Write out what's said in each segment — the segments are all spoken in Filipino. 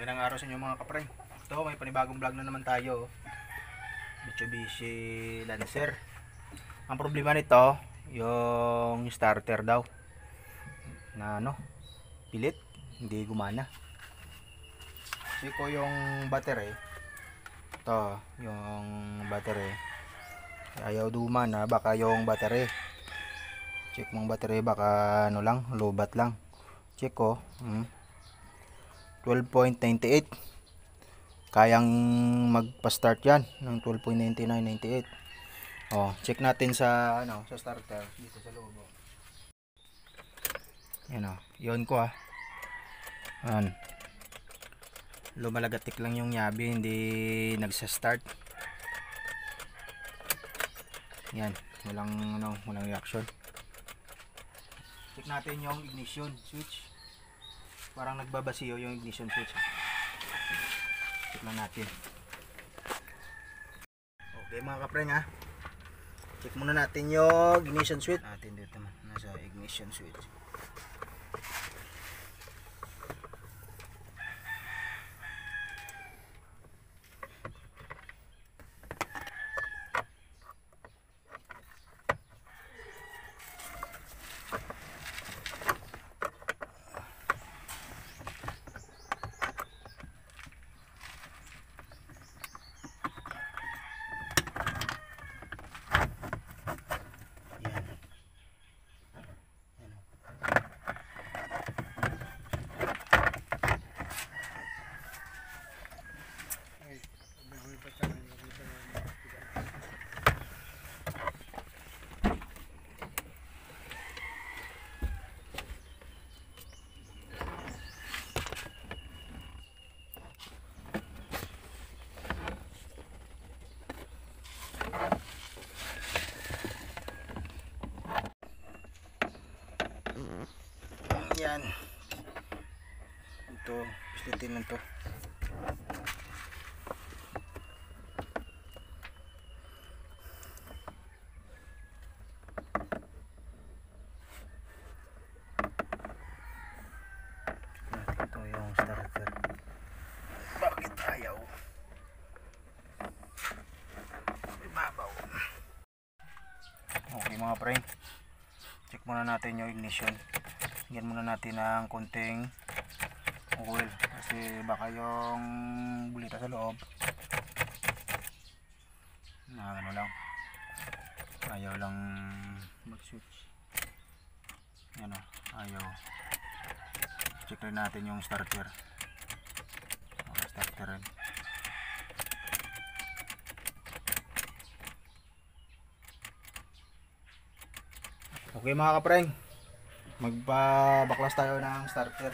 Magandang araw sa inyo mga kapre. Ito, may panibagong vlog na naman tayo. Mitsubishi Lancer. Ang problema nito, yung starter daw. Na ano, pilit, hindi gumana. Check ko yung battery. Ito, yung battery. Ayaw dumana, baka yung battery. Check mong battery, baka ano lang, lobat lang. Check ko. Hmm. 12.98 kayang magpa-start yan ng 12.9998 oh check natin sa ano sa starter dito sa loob oh. yan oh. Yun ko ah. Yan. Lumalagatik lang yung yabi hindi nagsa-start. Yan walang ano walang reaction. Check natin yung ignition switch parang nagbabasiyo yung ignition switch. Lang natin. Okay mga kapreng ha? Check muna natin yung ignition switch. Natin dito man nasa ignition switch yan yan oh. Yan ito pislitin lang to. Ito starter. Bakit ayaw? Ibabaw okay mga pre. Check muna natin yung ignition Lagyan muna natin ng konting oil kasi baka yung bulita sa loob na ano lang ayaw lang mag switch yan o ayaw. Check rin natin yung starter. Okay, starter rin. Okay mga kapreng magpabaklas tayo ng starter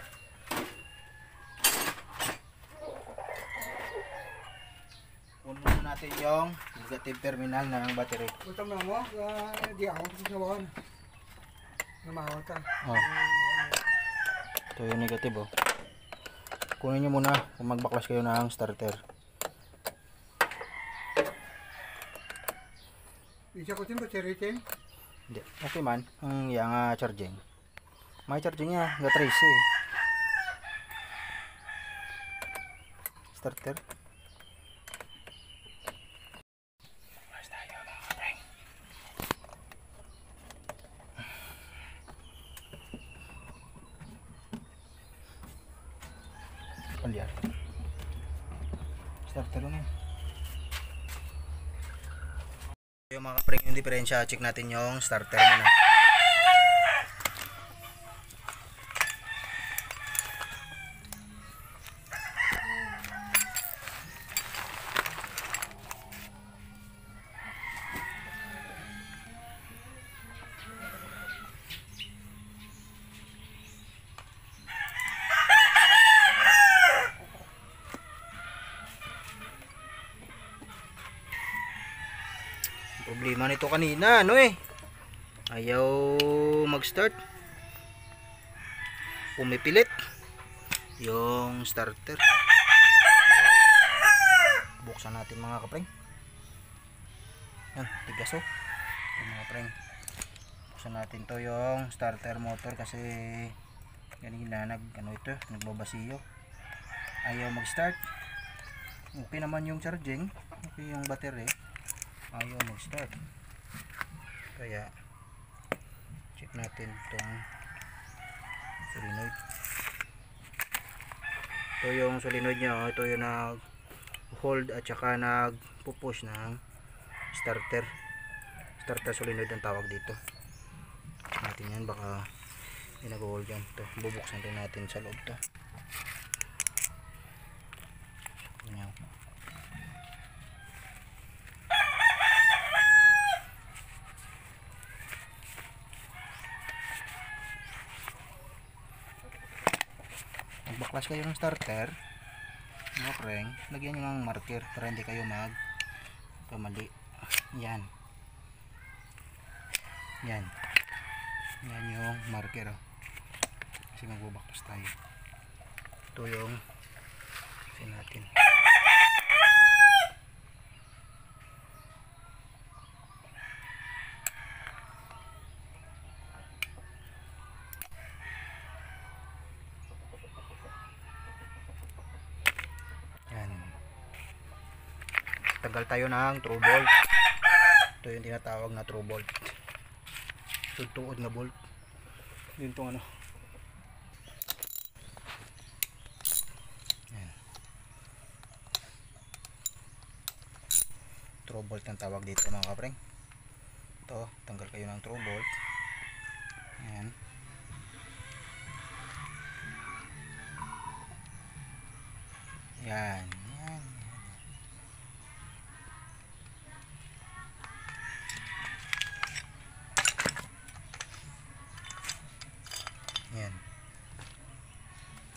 puno natin yung negative terminal ng battery Utang na mo, ah, di ako sa sawan. Namawa ta. oh. ito yung negative oh kunin nyo muna kung magbaklas kayo ng starter Isa ko tin ba cheritin? hindi okay man ang yang charging may charging niya ga 13 eh starter Baklas tayo, mga kapreng. Palyar. Starter lang yan. Yung mga kapring yung diferensya, check natin yung starter muna. Problema nito kanina, ano eh. Ayaw mag-start. Pumipilit. Yung starter. Buksan natin mga kapring. Yan, tigas oh. Mga kapring. Buksan natin to yung starter motor kasi kanina nag ano ito, nagbabasiyo. ayaw mag-start. Okay naman yung charging. Okay yung battery. Ayaw mag-start. Kaya check natin itong solenoid. Ito yung solenoid niya. oh. Ito yung nag hold at saka nagpo-push ng starter. Starter solenoid ang tawag dito. Check natin yan. Baka may nag-hold yan. Ito. Bubuksan din natin sa loob to. Yan. Magbaklas kayo ng starter. No crank. Lagyan nyo ng marker para hindi kayo mag kamali. Yan. Yan. Yan yung marker. Oh. Kasi magbabaklas tayo. Ito yung kasi natin. Tagal tayo ng true bolt. Ito yung tinatawag na true bolt. Tutuod na bolt. Yun tong ano. Yan. True bolt ang tawag dito mga kapreng. Ito, tanggal kayo ng true bolt.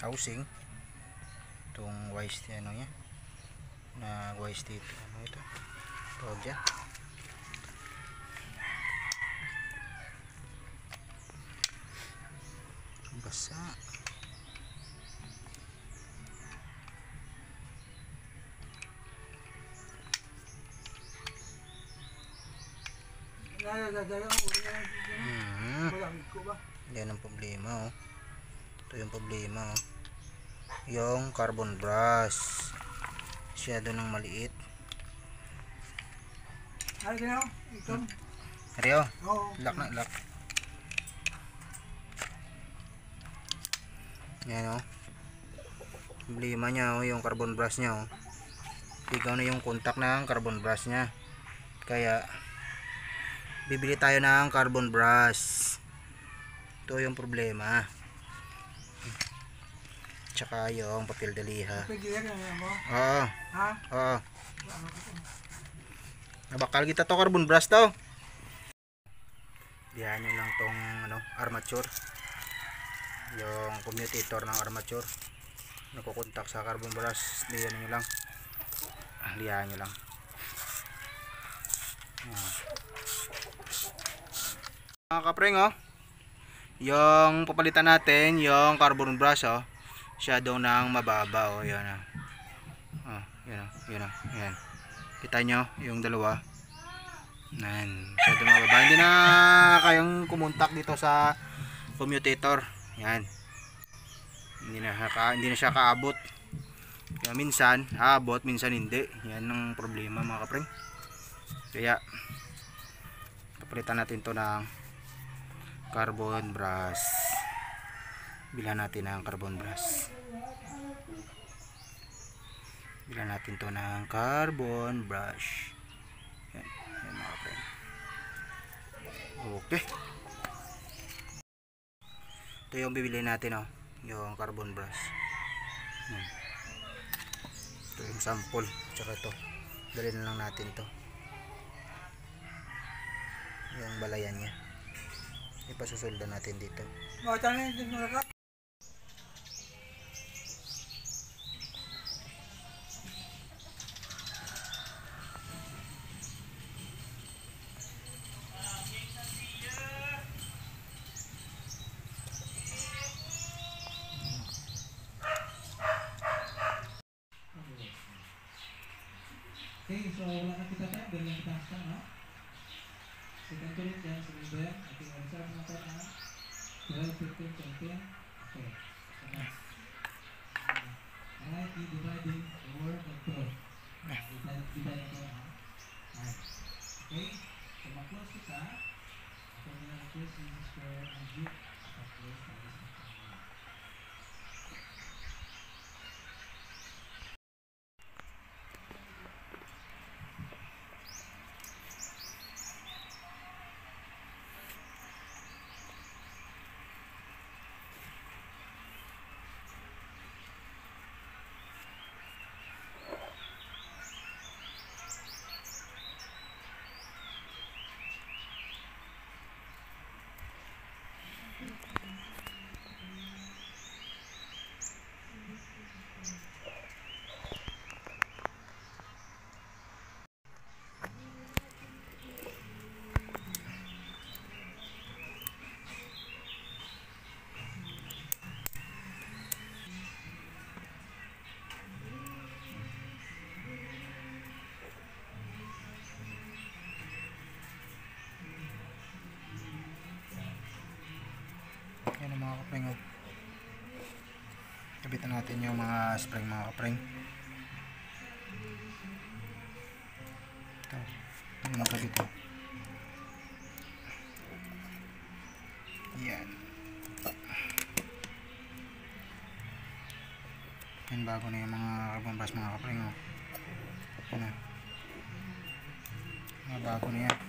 Housing. Itong wise ano niya. Na wise dito. Ano ito? Tawag dyan. Basa. Hmm. Yan ang problema oh. Ito yung problema oh. Yung carbon brush. Masyado nang maliit. Ano ginawa? Ito? Rio, Oo. lock na lock. Yan oh. Problema niya oh, yung carbon brush niya oh. Ligaw na yung contact ng carbon brush niya. Kaya bibili tayo ng carbon brush. Ito yung problema. Tsaka yung papel de liha. Oo, Ha? oo. Nabakal kita to carbon brush to. Diyan lang tong ano, armature. Yung commutator ng armature. Nakukontak sa carbon brush. Diyan nyo lang. Ah, Lihan nyo lang. Ayan. Mga kapring oh. Yung papalitan natin, yung carbon brush oh. Shadow ng mababa oh. Yan oh. Oh, yan oh. Yan oh. Yan. Kita nyo yung dalawa. Yan. Shadow mababa. Hindi na kayong kumontak dito sa commutator. Yan. Hindi na, ka, hindi na siya kaabot. Kaya minsan, aabot, minsan hindi. Yan ang problema mga kapring. Kaya, papalitan natin to ng carbon brush. Bilhan natin ng carbon brush. Bilhan natin to ng carbon brush. Yan, yan mga. Okay. Ito yung bibili natin oh, yung carbon brush. Yan. Ito yung sample, tsaka ito. Dali na lang natin to. Yung balayan niya. Ipasusulda natin dito. Oke, soal belakang kita kan dari yang kita setengah. Second turun yang sebelumnya, nanti nggak bisa penonton A. Dari turun champion, oke, tenang. Alright, di dividing the world and birth. Nah, kita kita yang kelima. Alright, oke, sama close kita. Kemudian close ini square lanjut, close tadi. Yan ang mga kapring. Oh. Kabitan natin yung mga spring mga kapring. Ito. Yung nakabit oh. Yan. Yan bago na yung mga brass mga kapring. Oh. Yan na. Mga bago na yan.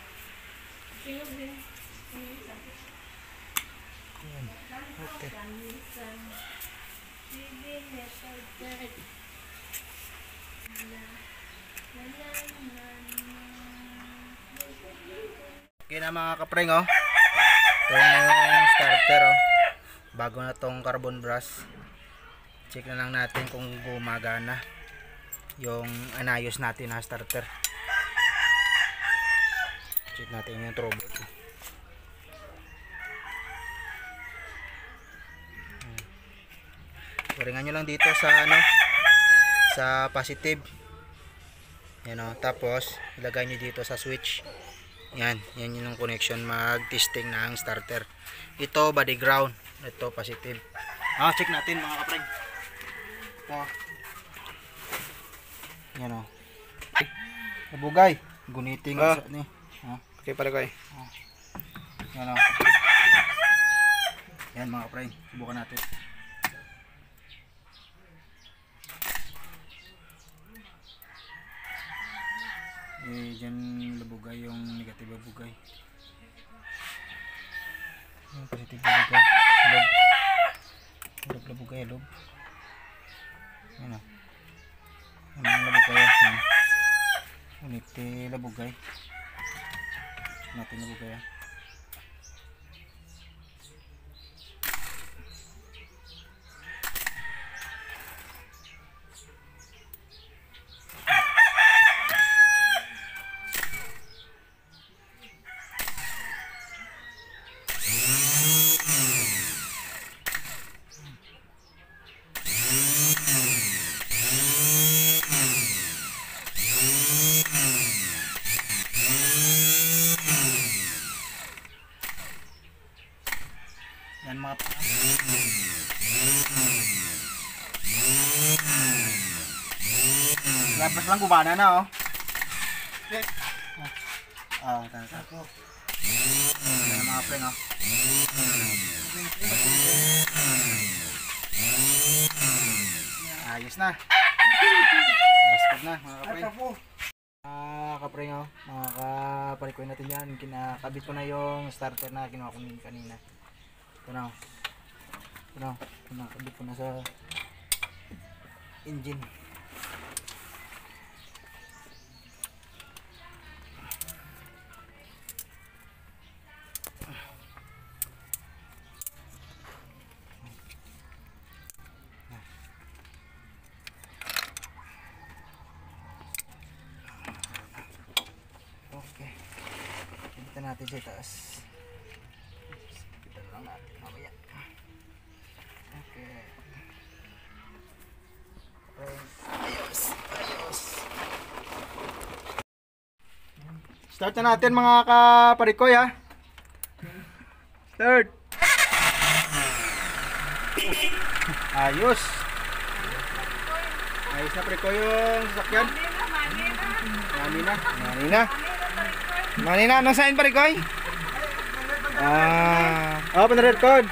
Ayan. Okay. Okay na mga kapring oh. Ito yung starter oh. Bago na tong carbon brush. Check na lang natin kung gumagana yung anayos natin na starter. Check natin yung trouble. Waringan nyo lang dito sa ano sa positive. Yan o. Tapos ilagay nyo dito sa switch. Yan, yan yung connection mag-testing ng starter. Ito body ground, ito positive. Ah, check natin mga kapre. Ito. Yan o. Nabugay. Guniting Ah. sa ni. Okay pala kayo. yan o. Yan mga kapre. Subukan natin. Eh, dyan labugay yung negative labugay. Yung positive labugay. Lob. Lob labugay, lob. Yan o. Yan yung labugay. Yan. Ulit eh, labugay. Natin labugay. ah. Yan mga pa. Labas lang gumana na oh. Ah, tara tara. Yan mga pre no. Ayos na. Bastard na mga kapre. Mga kapre no, mga kaparikoy natin yan. Kinakabit ko na yung starter na kinuha ko ni- kanina. Ito na. oh. Ito na. oh. Kinakabit ko na sa engine. Natin sa itaas. Kita lang natin mamaya. Okay. Ayos, ayos. Start na natin mga kaparikoy ha. Start. Ayos. Ayos na parikoy yung sasakyan. Mani na. Mani na. Mani na. Anong sign parikoy? Ah. Oh, pandarat code.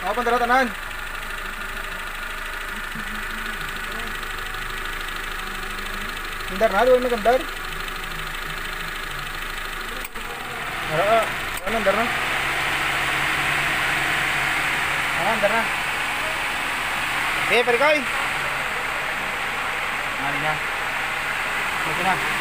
Oh, pandarat tanan. Hindar na, doon nagandar. Oo, ano, hindar na. Ah, hindar na. Okay, parikoy. Mali na. Okay na.